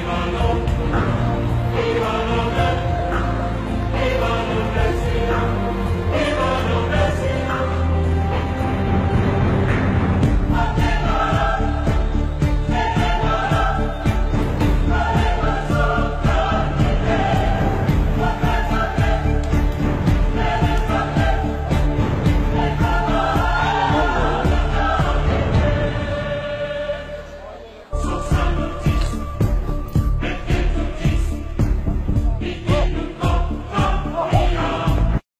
Viva lo.